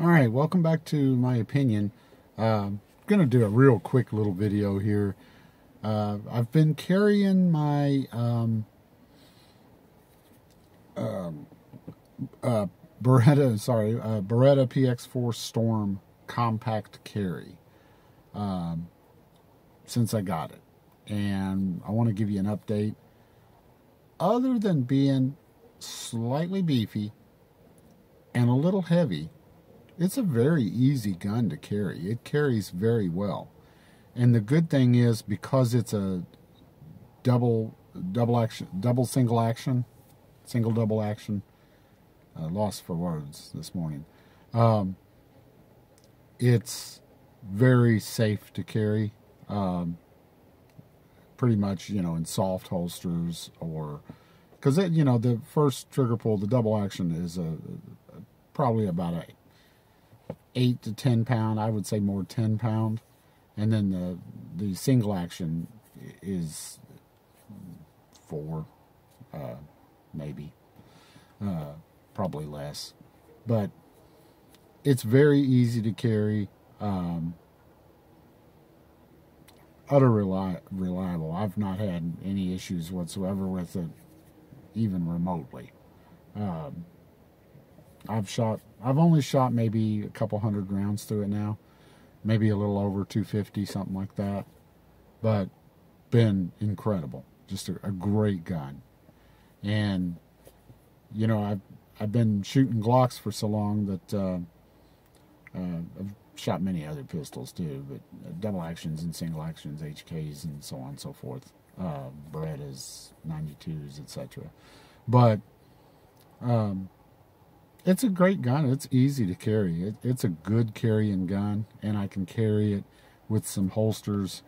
All right, welcome back to my opinion. Uh, I'm going to do a real quick little video here. Uh, I've been carrying my um, um uh, Beretta, sorry, uh, Beretta PX4 Storm compact carry um, since I got it. And I want to give you an update. Other than being slightly beefy and a little heavy, it's a very easy gun to carry. It carries very well. And the good thing is because it's a double double action double single action single double action uh, lost for words this morning um, it's very safe to carry um, pretty much you know in soft holsters or because it you know the first trigger pull the double action is a, a probably about a eight to ten pound. I would say more ten pound, and then the the single action is four, uh, maybe, uh, probably less, but it's very easy to carry. Um, utter reli- reliable. I've not had any issues whatsoever with it, even remotely. Um, I've shot, I've only shot maybe a couple hundred rounds through it now, maybe a little over 250, something like that. But been incredible, just a, a great gun. And you know, I've I've been shooting Glocks for so long that uh, uh, I've shot many other pistols too, but uh, double actions and single actions, HKs, and so on and so forth, uh, Berettas, 92s, etc. But um, it's a great gun. It's easy to carry. It, it's a good carrying gun, and I can carry it with some holsters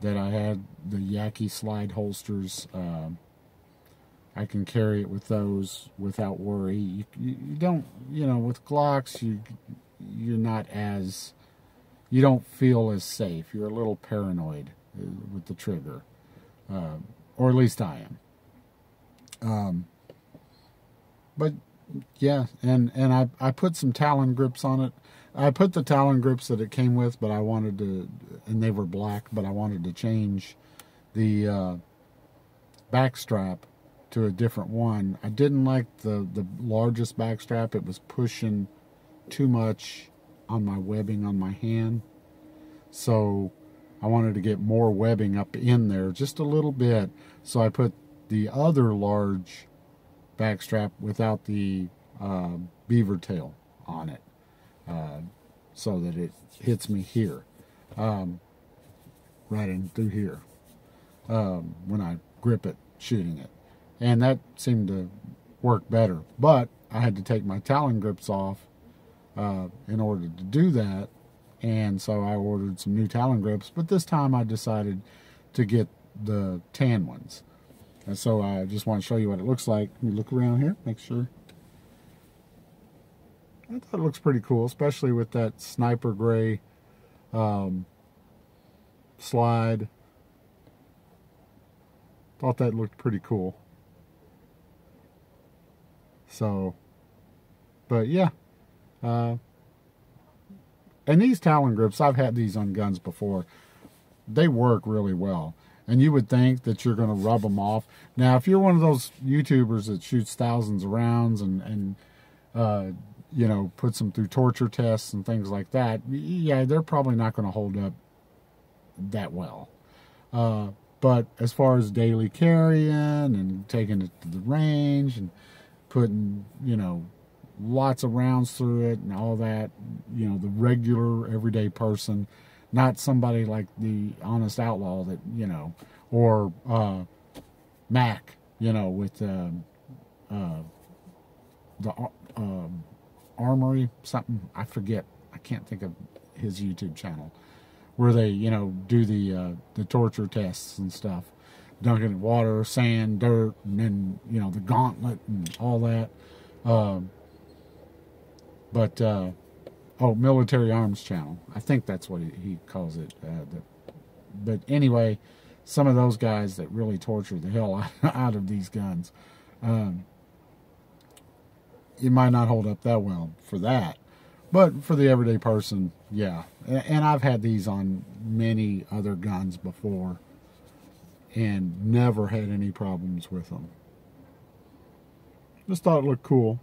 that I had, the Yaqui slide holsters. Uh, I can carry it with those without worry. You, you, you, don't, you know, with Glocks, you you're not as, you don't feel as safe. You're a little paranoid uh, with the trigger, uh, or at least I am. Um, but yeah, and and I I put some Talon grips on it. I put the Talon grips that it came with, but I wanted to, and they were black, but I wanted to change the uh, back strap to a different one. I didn't like the the largest back strap. It was pushing too much on my webbing on my hand, so I wanted to get more webbing up in there just a little bit. So I put the other large backstrap without the uh, beaver tail on it uh, so that it hits me here um, right in through here um, when I grip it shooting it. And that seemed to work better but I had to take my Talon grips off uh, in order to do that. And so I ordered some new Talon grips but this time I decided to get the tan ones and so I just want to show you what it looks like. Let me look around here, make sure. I thought it looks pretty cool, especially with that sniper gray um, slide. Thought that looked pretty cool. So, but yeah. Uh, and these Talon grips, I've had these on guns before. They work really well and you would think that you're going to rub them off. Now, if you're one of those YouTubers that shoots thousands of rounds and, and uh, you know, puts them through torture tests and things like that, yeah, they're probably not going to hold up that well. Uh, but as far as daily carrying and taking it to the range and putting, you know, lots of rounds through it and all that, you know, the regular everyday person, not somebody like the honest outlaw that you know or uh, mac you know with um, uh, the um, armory something i forget. I can't think of his youtube channel where they you know do the uh, the torture tests and stuff dunking in water sand dirt and then you know the gauntlet and all that. Um, but uh, oh military arms channel i think that's what he, calls it uh, the, but anyway some of those guys that really torture the hell out of these guns um, it might not hold up that well for that But for the everyday person, yeah. And I've had these on many other guns before and never had any problems with them. Just thought it looked cool.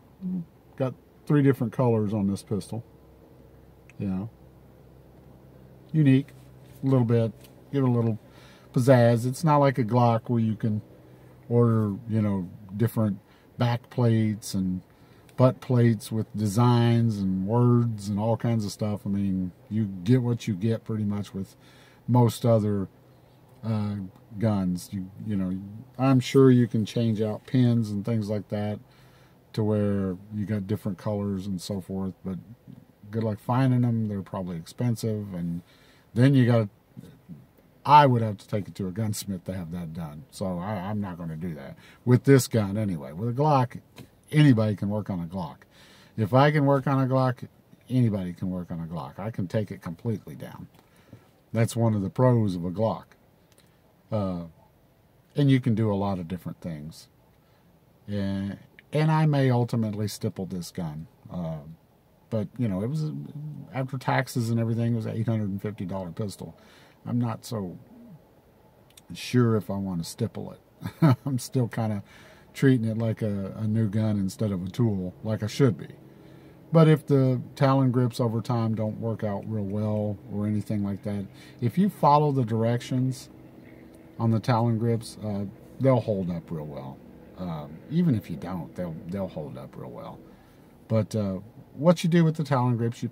Got three different colors on this pistol. You know, unique, a little bit, give it a little pizzazz. It's not like a Glock where you can order, you know, different back plates and butt plates with designs and words and all kinds of stuff. I mean, you get what you get pretty much with most other uh, guns. You you know, I'm sure you can change out pins and things like that to where you got different colors and so forth. But good luck finding them. They're probably expensive, and then you got. I would have to take it to a gunsmith to have that done. So I, I'm not going to do that with this gun anyway. With a Glock, anybody can work on a Glock. If I can work on a Glock, anybody can work on a Glock. I can take it completely down. That's one of the pros of a Glock. Uh, and you can do a lot of different things. And, and I may ultimately stipple this gun. Uh, but, you know, it was, after taxes and everything, it was an $850 pistol. I'm not so sure if I want to stipple it. I'm still kind of treating it like a, a new gun instead of a tool, like I should be. But if the talon grips over time don't work out real well or anything like that, if you follow the directions on the talon grips, uh, they'll hold up real well. Um, even if you don't, they'll they'll hold up real well. But uh, what you do with the talon grips, you